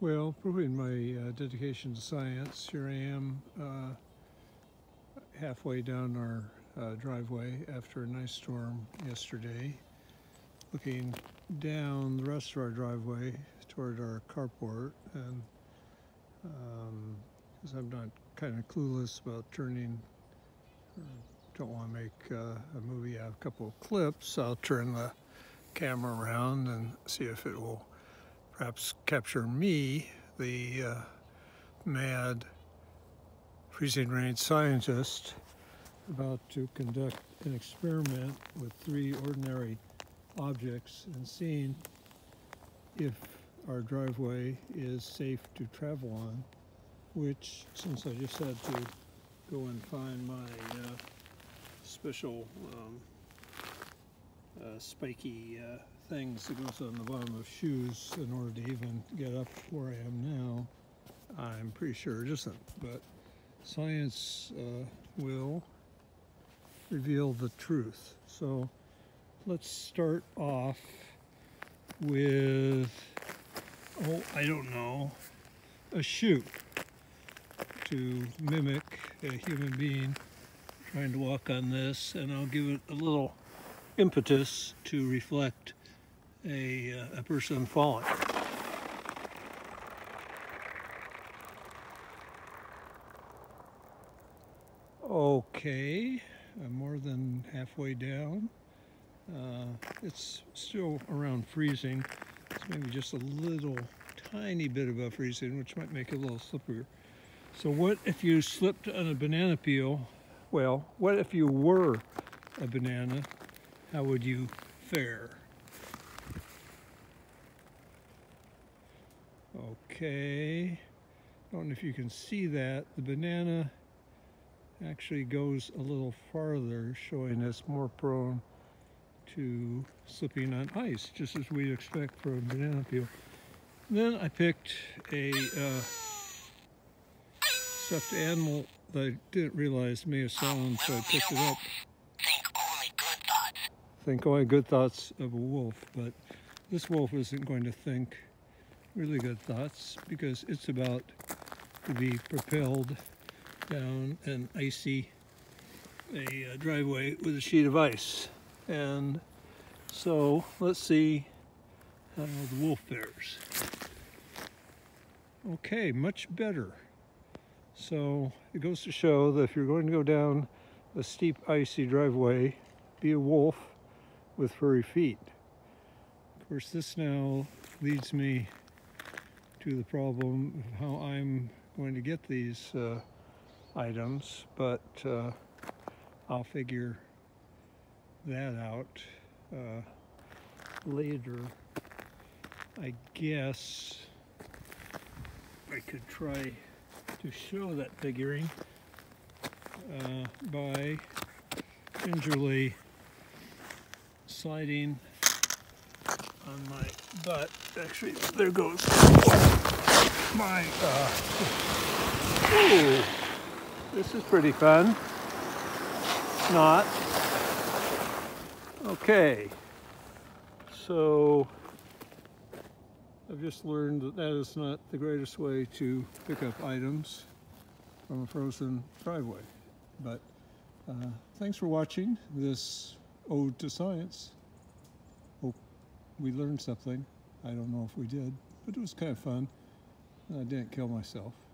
Well, proving my uh, dedication to science, here I am uh, halfway down our uh, driveway after a nice storm yesterday, looking down the rest of our driveway toward our carport, and because um, I'm not kind of clueless about turning, uh, don't want to make uh, a movie out of a couple of clips, I'll turn the camera around and see if it will perhaps capture me, the uh, mad freezing rain scientist, about to conduct an experiment with three ordinary objects and seeing if our driveway is safe to travel on, which, since I just had to go and find my uh, special um, uh, spiky uh, things that goes on the bottom of shoes in order to even get up where I am now. I'm pretty sure it isn't, but science uh, will reveal the truth. So let's start off with, oh, I don't know, a shoe to mimic a human being trying to walk on this, and I'll give it a little impetus to reflect a, uh, a person falling. Okay, I'm more than halfway down. Uh, it's still around freezing. It's maybe just a little tiny bit above freezing, which might make it a little slipperier. So what if you slipped on a banana peel? Well, what if you were a banana? How would you fare? Okay, I don't know if you can see that. The banana actually goes a little farther, showing us more prone to slipping on ice, just as we'd expect for a banana peel. Then I picked a uh, stuffed animal that I didn't realize made a sound, so I picked it up. Think only good thoughts. Think only good thoughts of a wolf, but this wolf isn't going to think really good thoughts because it's about to be propelled down an icy a uh, driveway with a sheet of ice. And so let's see how the wolf fares. Okay, much better. So it goes to show that if you're going to go down a steep icy driveway, be a wolf with furry feet. Of course, this now leads me to the problem of how I'm going to get these uh, items, but uh, I'll figure that out uh, later. I guess I could try to show that figuring uh, by gingerly sliding on my butt. Actually, there goes my, uh, ooh, this is pretty fun. Not. Okay. So, I've just learned that that is not the greatest way to pick up items from a frozen driveway. But uh, thanks for watching this Ode to Science Hope we learned something. I don't know if we did, but it was kind of fun. I didn't kill myself.